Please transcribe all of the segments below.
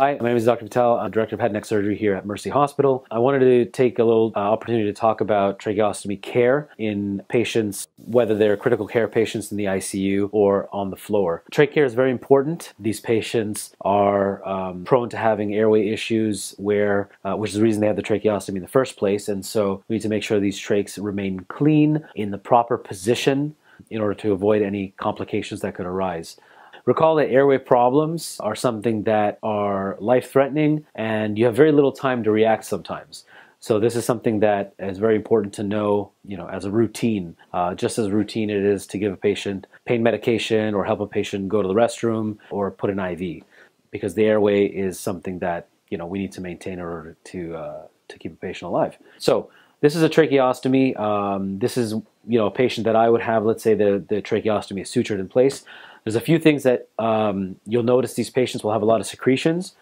Hi, my name is Dr. Patel. I'm Director of Head and Neck Surgery here at Mercy Hospital. I wanted to take a little uh, opportunity to talk about tracheostomy care in patients, whether they're critical care patients in the ICU or on the floor. Trach care is very important. These patients are um, prone to having airway issues, where uh, which is the reason they have the tracheostomy in the first place. And so we need to make sure these trachs remain clean in the proper position in order to avoid any complications that could arise. Recall that airway problems are something that are life threatening and you have very little time to react sometimes. So this is something that is very important to know, you know, as a routine, uh, just as routine it is to give a patient pain medication or help a patient go to the restroom or put an IV, because the airway is something that you know we need to maintain in order to uh, to keep a patient alive. So this is a tracheostomy. Um, this is you know a patient that I would have. Let's say the the tracheostomy is sutured in place. There's a few things that um, you'll notice these patients will have a lot of secretions.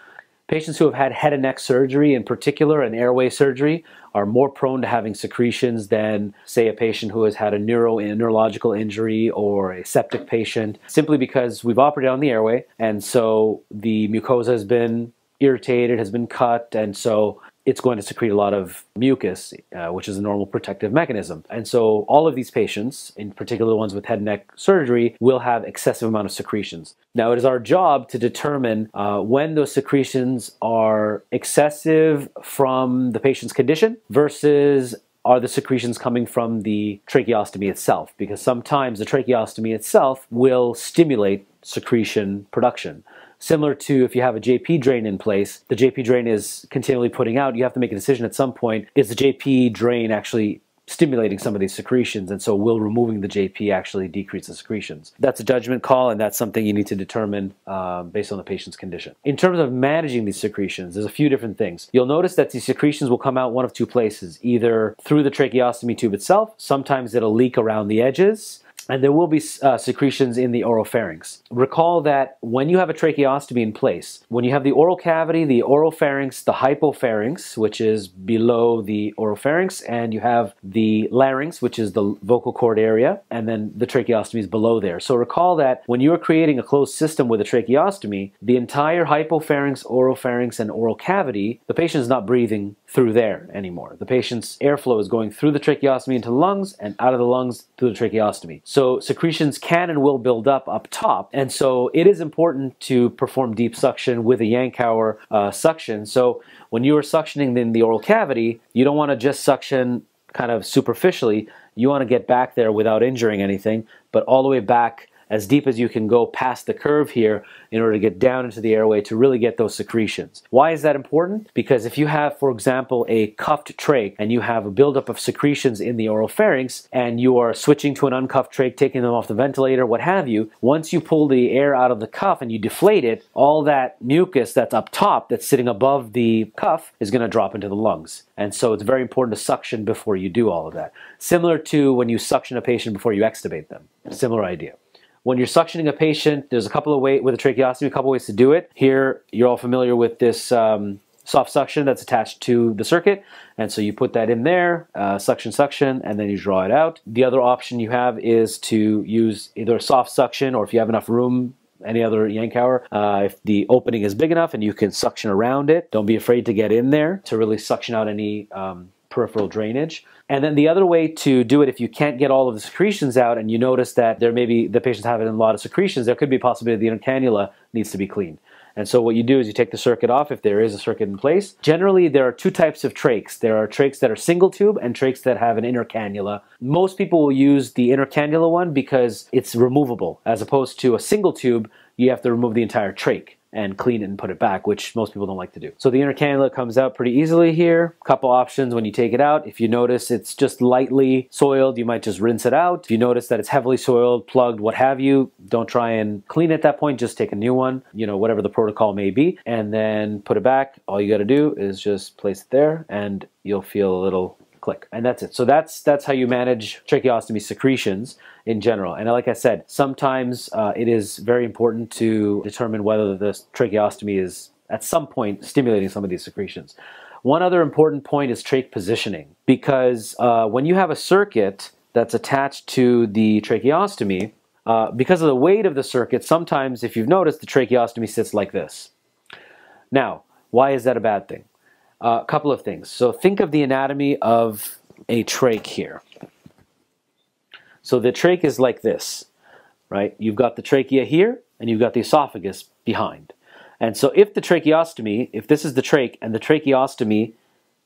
Patients who have had head and neck surgery, in particular, and airway surgery, are more prone to having secretions than, say, a patient who has had a neuro neurological injury or a septic patient, simply because we've operated on the airway, and so the mucosa has been irritated, has been cut, and so it's going to secrete a lot of mucus, uh, which is a normal protective mechanism. And so all of these patients, in particular the ones with head and neck surgery, will have excessive amount of secretions. Now it is our job to determine uh, when those secretions are excessive from the patient's condition versus are the secretions coming from the tracheostomy itself? Because sometimes the tracheostomy itself will stimulate secretion production. Similar to if you have a JP drain in place, the JP drain is continually putting out, you have to make a decision at some point, is the JP drain actually stimulating some of these secretions, and so will removing the JP actually decrease the secretions? That's a judgment call, and that's something you need to determine uh, based on the patient's condition. In terms of managing these secretions, there's a few different things. You'll notice that these secretions will come out one of two places, either through the tracheostomy tube itself, sometimes it'll leak around the edges, and there will be uh, secretions in the oropharynx. Recall that when you have a tracheostomy in place, when you have the oral cavity, the oropharynx, the hypopharynx, which is below the oropharynx, and you have the larynx, which is the vocal cord area, and then the tracheostomy is below there. So recall that when you are creating a closed system with a tracheostomy, the entire hypopharynx, oropharynx, and oral cavity, the patient is not breathing through there anymore. The patient's airflow is going through the tracheostomy into the lungs and out of the lungs through the tracheostomy. Secretions can and will build up up top. And so it is important to perform deep suction with a Yankauer uh, suction. So when you are suctioning in the oral cavity, you don't want to just suction kind of superficially. You want to get back there without injuring anything, but all the way back as deep as you can go past the curve here in order to get down into the airway to really get those secretions. Why is that important? Because if you have, for example, a cuffed trach and you have a buildup of secretions in the oral pharynx and you are switching to an uncuffed trach, taking them off the ventilator, what have you, once you pull the air out of the cuff and you deflate it, all that mucus that's up top that's sitting above the cuff is going to drop into the lungs. And so it's very important to suction before you do all of that. Similar to when you suction a patient before you extubate them. Similar idea. When you're suctioning a patient, there's a couple of ways with a tracheostomy, a couple ways to do it. Here, you're all familiar with this um, soft suction that's attached to the circuit. And so you put that in there, uh, suction, suction, and then you draw it out. The other option you have is to use either a soft suction or if you have enough room, any other Yankauer, uh, if the opening is big enough and you can suction around it, don't be afraid to get in there to really suction out any um, peripheral drainage. And then the other way to do it, if you can't get all of the secretions out and you notice that there may be the patient's having a lot of secretions, there could be a possibility the inner cannula needs to be cleaned. And so what you do is you take the circuit off if there is a circuit in place. Generally, there are two types of trachs. There are trachs that are single tube and trachs that have an inner cannula. Most people will use the inner cannula one because it's removable, as opposed to a single tube, you have to remove the entire trach and clean it and put it back, which most people don't like to do. So the inner cannula comes out pretty easily here. Couple options when you take it out. If you notice it's just lightly soiled, you might just rinse it out. If you notice that it's heavily soiled, plugged, what have you, don't try and clean at that point. Just take a new one, you know, whatever the protocol may be, and then put it back. All you got to do is just place it there and you'll feel a little click and that's it. So that's that's how you manage tracheostomy secretions in general. And like i said sometimes uh, it is very important to determine whether the tracheostomy is at some point stimulating some of these secretions. One other important point is trach positioning because uh, when you have a circuit that's attached to the tracheostomy uh, because of the weight of the circuit sometimes if you've noticed the tracheostomy sits like this. Now, why is that a bad thing? A uh, couple of things. So think of the anatomy of a trach here. So the trach is like this, right? You've got the trachea here, and you've got the esophagus behind. And so if the tracheostomy, if this is the trach, and the tracheostomy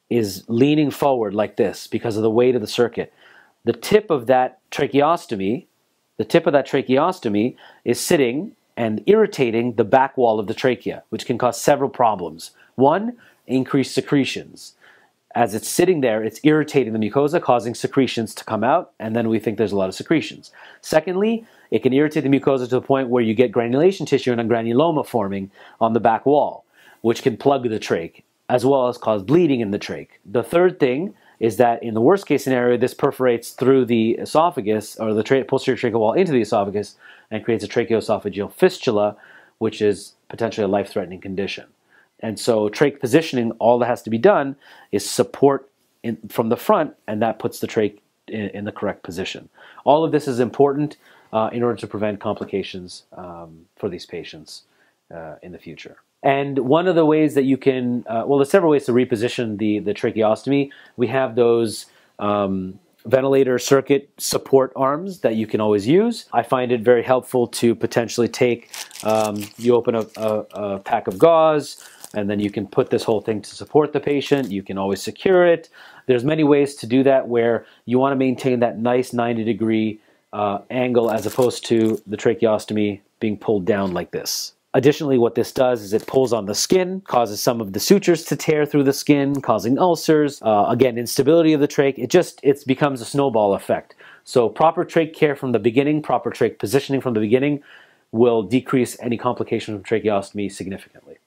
is leaning forward like this because of the weight of the circuit, the tip of that tracheostomy, the tip of that tracheostomy is sitting and irritating the back wall of the trachea, which can cause several problems. One, increased secretions. As it's sitting there, it's irritating the mucosa, causing secretions to come out, and then we think there's a lot of secretions. Secondly, it can irritate the mucosa to the point where you get granulation tissue and a granuloma forming on the back wall, which can plug the trach, as well as cause bleeding in the trach. The third thing is that in the worst case scenario, this perforates through the esophagus or the tra- posterior tracheal wall into the esophagus and creates a tracheoesophageal fistula, which is potentially a life threatening condition. And so, trach positioning, all that has to be done is support in, from the front, and that puts the trach in, in the correct position. All of this is important uh, in order to prevent complications um, for these patients uh, in the future. And one of the ways that you can, uh, well, there's several ways to reposition the, the tracheostomy. We have those um, ventilator circuit support arms that you can always use. I find it very helpful to potentially take, um, you open a, a, a, pack of gauze, and then you can put this whole thing to support the patient. You can always secure it. There's many ways to do that where you want to maintain that nice 90 degree uh, angle as opposed to the tracheostomy being pulled down like this. Additionally, what this does is it pulls on the skin, causes some of the sutures to tear through the skin, causing ulcers. Uh, again, instability of the trach. It just it becomes a snowball effect. So proper trach care from the beginning, proper trach positioning from the beginning, will decrease any complication from tracheostomy significantly.